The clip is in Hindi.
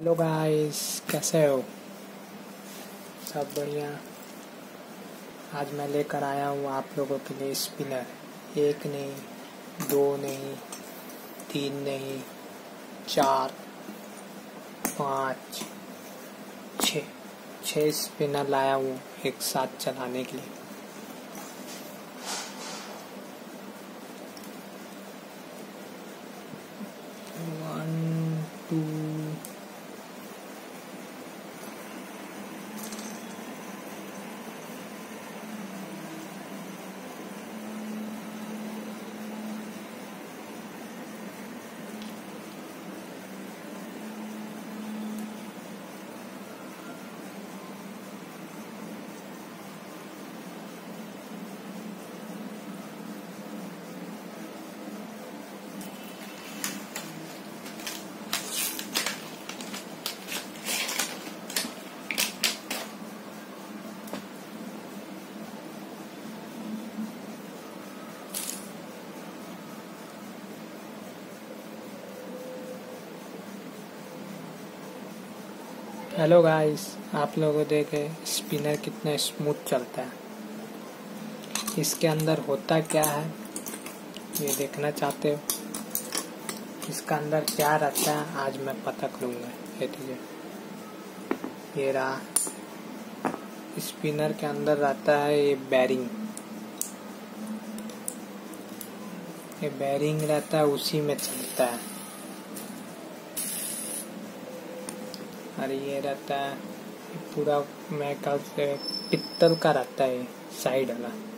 हेलो गाइस, कैसे हो? सब बढ़िया। आज मैं लेकर आया हूँ आप लोगों के लिए स्पिनर। एक नहीं, दो नहीं, तीन नहीं, चार, पाँच, छ। छः स्पिनर लाया हूँ एक साथ चलाने के लिए। वन टू हेलो गाइस आप लोगों देखे स्पिनर कितना स्मूथ चलता है। इसके अंदर होता क्या है, ये देखना चाहते हो? इसका अंदर क्या रहता है, आज मैं पता करूँगा। ये तुझे ये रहा। स्पिनर के अंदर रहता है ये बैरिंग ये बैरिंग रहता है, उसी में चलता है। और ये रहता है पूरा मैं कल से पित्तल का रहता है साइड वाला।